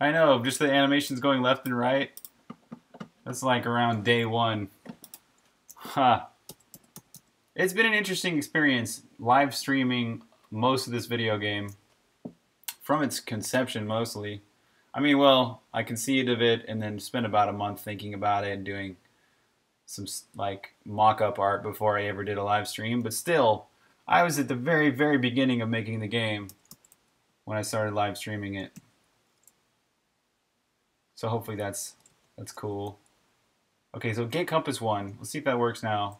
I know, just the animations going left and right. That's like around day one. Huh. it's been an interesting experience live streaming most of this video game from its conception mostly. I mean, well, I conceived of it and then spent about a month thinking about it and doing some like mock-up art before I ever did a live stream, but still, I was at the very, very beginning of making the game when I started live streaming it. So hopefully that's that's cool. Okay, so get compass one. Let's see if that works now.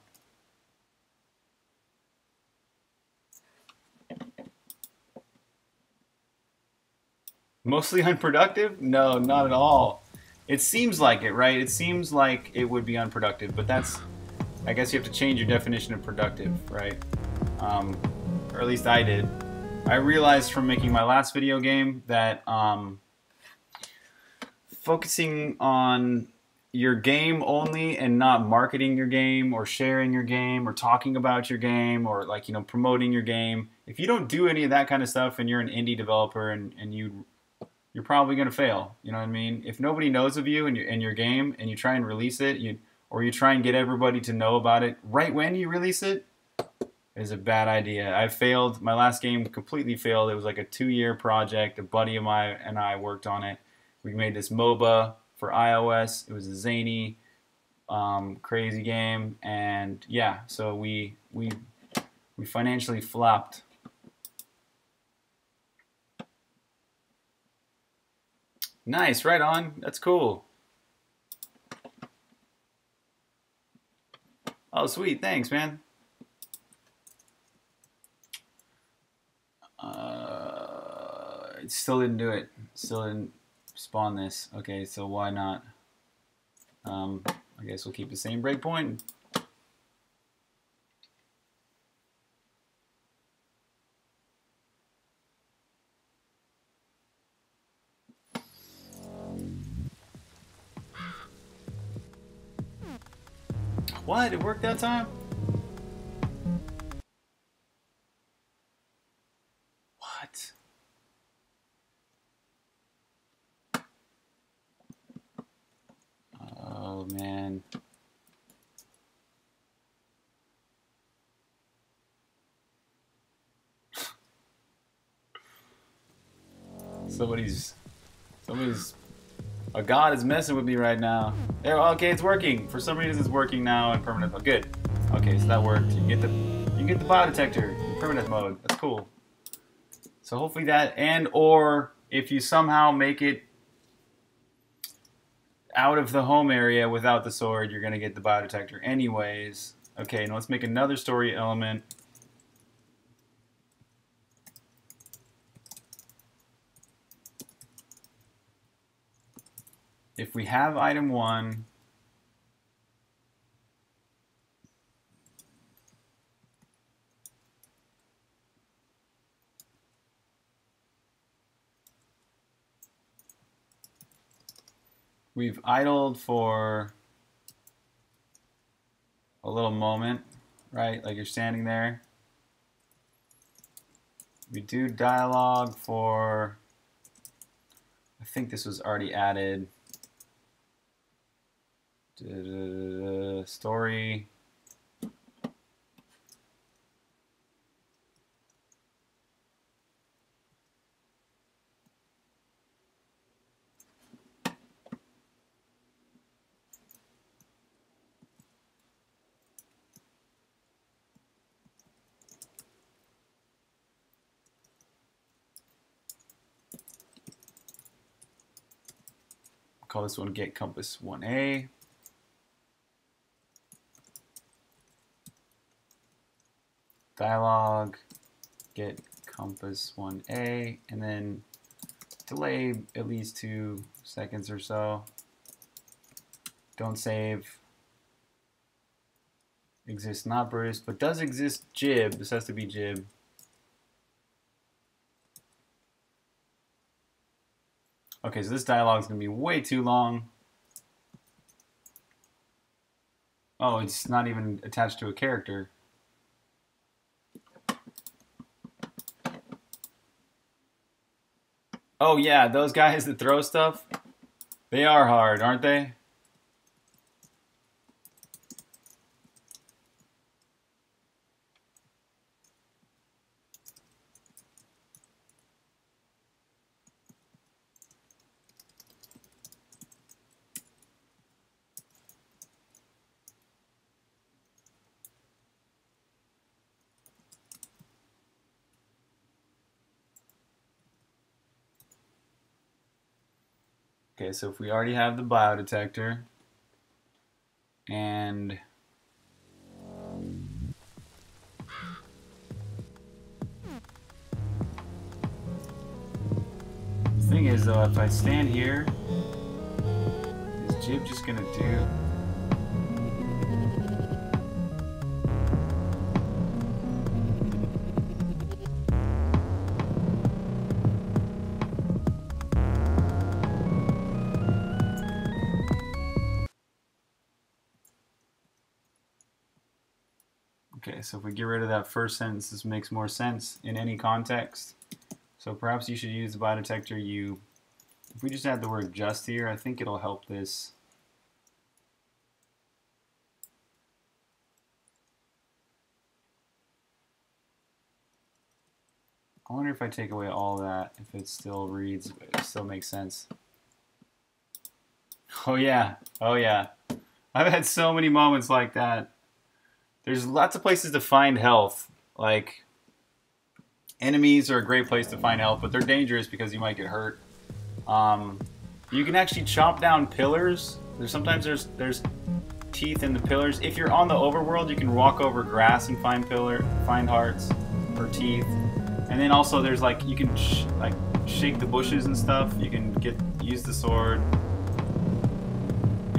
Mostly unproductive? No, not at all. It seems like it, right? It seems like it would be unproductive, but that's, I guess you have to change your definition of productive, right? Um, or at least I did. I realized from making my last video game that um, focusing on your game only and not marketing your game or sharing your game or talking about your game or like you know promoting your game if you don't do any of that kind of stuff and you're an indie developer and, and you you're probably going to fail you know what i mean? If nobody knows of you and your, and your game and you try and release it you or you try and get everybody to know about it right when you release it is a bad idea i failed my last game completely failed it was like a two year project a buddy of mine and i worked on it we made this MOBA for iOS. It was a zany, um, crazy game, and yeah, so we we we financially flopped. Nice, right on. That's cool. Oh, sweet. Thanks, man. Uh, it still didn't do it. Still didn't spawn this. Okay, so why not? Um, I guess we'll keep the same breakpoint. What? It worked that time? Man. somebody's, somebody's, a god is messing with me right now. There, okay, it's working. For some reason, it's working now in permanent mode. Good. Okay, so that worked. You get the, you get the biodetector in permanent mode. That's cool. So hopefully that, and or if you somehow make it out of the home area without the sword, you're going to get the biodetector anyways. Okay, now let's make another story element. If we have item 1, we've idled for a little moment, right? Like you're standing there. We do dialogue for, I think this was already added. Da, da, da, story. This one get compass 1A. Dialog, get compass 1A, and then delay at least two seconds or so. Don't save. Exists not Bruce, but does exist Jib. This has to be Jib. Okay, so this dialogue is going to be way too long. Oh, it's not even attached to a character. Oh yeah, those guys that throw stuff, they are hard, aren't they? So if we already have the biodetector and the thing is though, if I stand here, is Jib just gonna do we get rid of that first sentence, this makes more sense in any context. So perhaps you should use the biodetector you, if we just add the word just here, I think it'll help this. I wonder if I take away all that, if it still reads, it still makes sense. Oh yeah, oh yeah. I've had so many moments like that there's lots of places to find health. Like enemies are a great place to find health, but they're dangerous because you might get hurt. Um, you can actually chop down pillars. There's sometimes there's there's teeth in the pillars. If you're on the overworld, you can walk over grass and find pillar, find hearts or teeth. And then also there's like you can sh like shake the bushes and stuff. You can get use the sword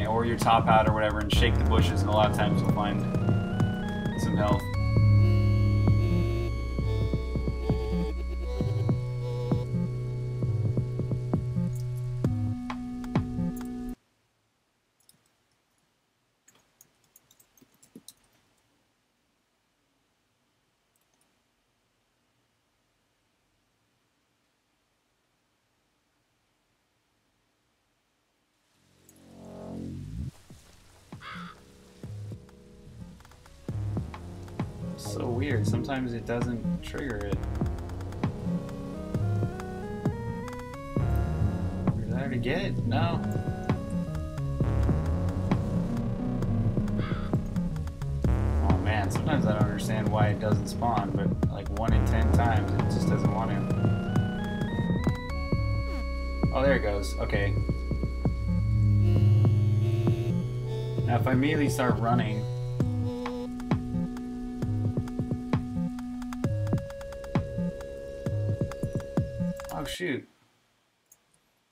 or your top hat or whatever and shake the bushes, and a lot of times you'll find some health. So weird. Sometimes it doesn't trigger it. Did I already get it? No. Oh man, sometimes I don't understand why it doesn't spawn, but like one in ten times it just doesn't want to. Oh, there it goes. Okay. Now if I immediately start running, shoot.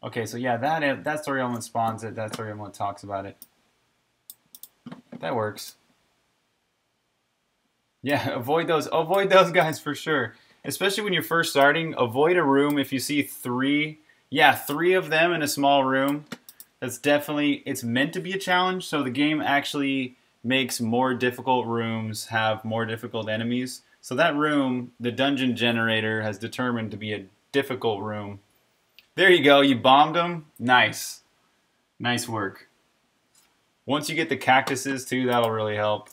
Okay, so yeah, that that story element spawns it. That story element talks about it. That works. Yeah, avoid those. Avoid those guys for sure. Especially when you're first starting. Avoid a room if you see three. Yeah, three of them in a small room. That's definitely. It's meant to be a challenge. So the game actually makes more difficult rooms have more difficult enemies. So that room, the dungeon generator has determined to be a difficult room. There you go. You bombed them. Nice. Nice work. Once you get the cactuses too, that'll really help.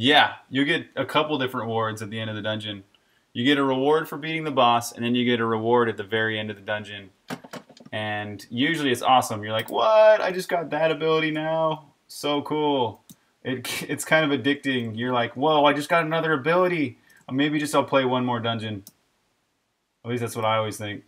Yeah, you get a couple different rewards at the end of the dungeon. You get a reward for beating the boss, and then you get a reward at the very end of the dungeon. And usually it's awesome. You're like, what? I just got that ability now. So cool. It, it's kind of addicting. You're like, whoa, I just got another ability. maybe just I'll play one more dungeon. At least that's what I always think.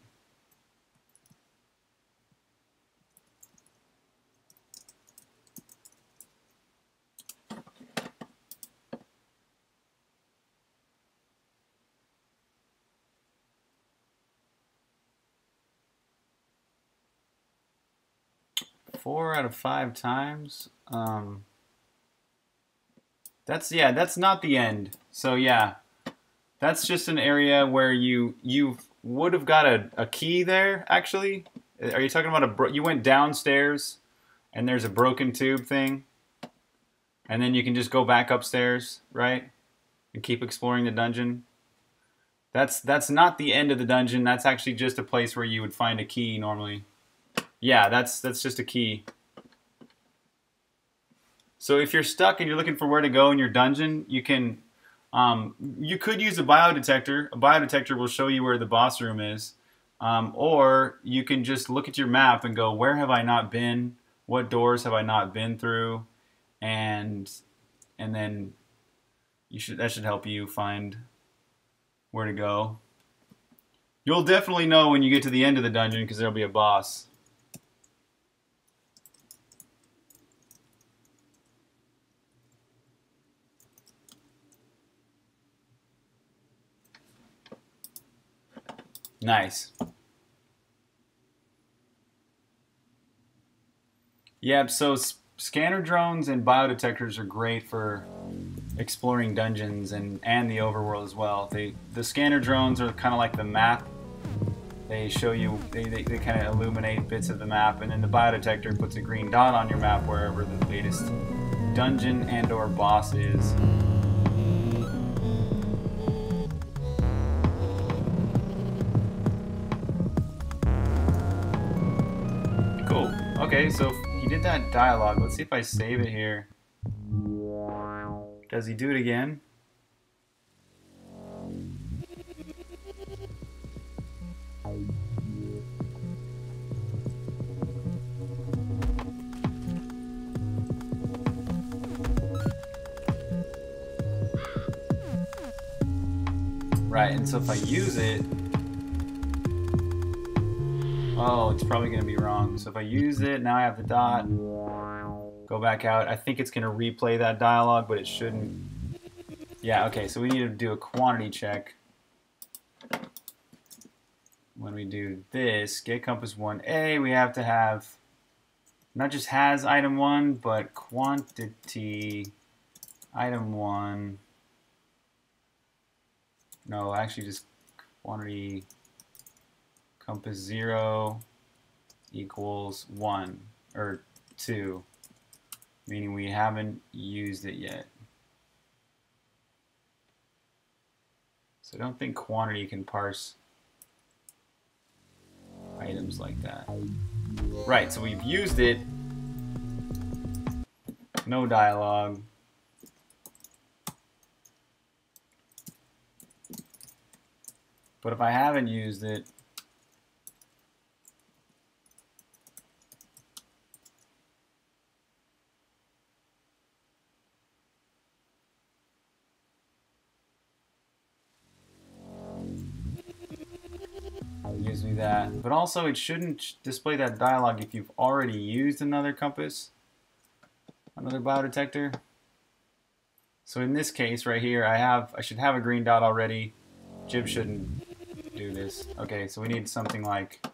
Out of five times. Um, that's yeah, that's not the end. So yeah, that's just an area where you you would have got a, a key there. Actually, are you talking about a bro- you went downstairs and there's a broken tube thing, and then you can just go back upstairs, right, and keep exploring the dungeon. That's that's not the end of the dungeon. That's actually just a place where you would find a key normally. Yeah, that's that's just a key. So if you're stuck and you're looking for where to go in your dungeon, you can um, you could use a biodetector. A biodetector will show you where the boss room is. Um, or you can just look at your map and go, where have I not been? What doors have I not been through? And and then you should that should help you find where to go. You'll definitely know when you get to the end of the dungeon because there'll be a boss. Nice. Yep, so scanner drones and biodetectors are great for exploring dungeons and, and the overworld as well. They the scanner drones are kind of like the map. They show you they, they, they kind of illuminate bits of the map and then the biodetector puts a green dot on your map wherever the latest dungeon and or boss is. So he did that dialogue. Let's see if I save it here. Does he do it again? Right, and so if I use it, oh, it's probably going to be wrong. So if I use it, now I have the dot go back out. I think it's going to replay that dialogue, but it shouldn't. Yeah, okay, so we need to do a quantity check. When we do this, get compass 1A, we have to have not just has item 1, but quantity item 1. No, actually just quantity compass 0 equals 1, or 2 meaning we haven't used it yet. So I don't think quantity can parse items like that. Right, so we've used it. No dialogue. But if I haven't used it, me that. But also it shouldn't display that dialog if you've already used another compass, another biodetector. So in this case right here, I have I should have a green dot already. Jib shouldn't do this. Okay, so we need something like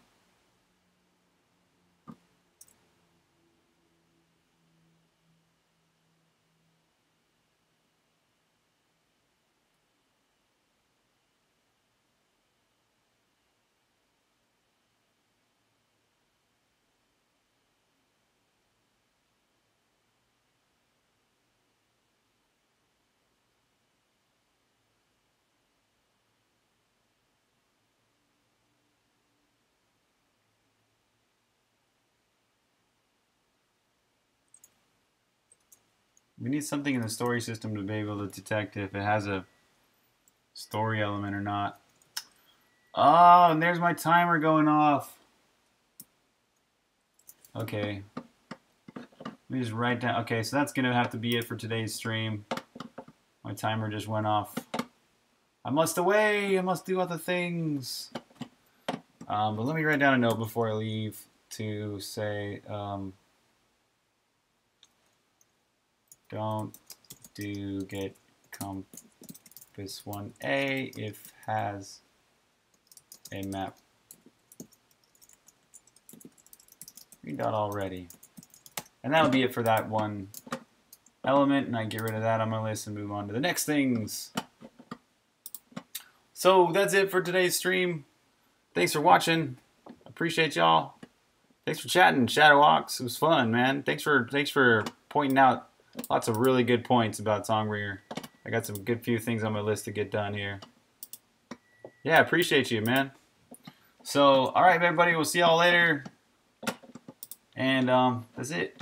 We need something in the story system to be able to detect if it has a story element or not. Oh, and there's my timer going off. Okay. Let me just write down. Okay, so that's going to have to be it for today's stream. My timer just went off. I must away. I must do other things. Um, but let me write down a note before I leave to say... Um, don't do get compass 1a if has a map. We got already. And that'll be it for that one element. And I get rid of that on my list and move on to the next things. So that's it for today's stream. Thanks for watching. Appreciate y'all. Thanks for chatting, Shadowbox. It was fun, man. Thanks for thanks for pointing out lots of really good points about Songbringer. I got some good few things on my list to get done here. Yeah, appreciate you, man. So, all right, everybody. We'll see y'all later. And um, that's it.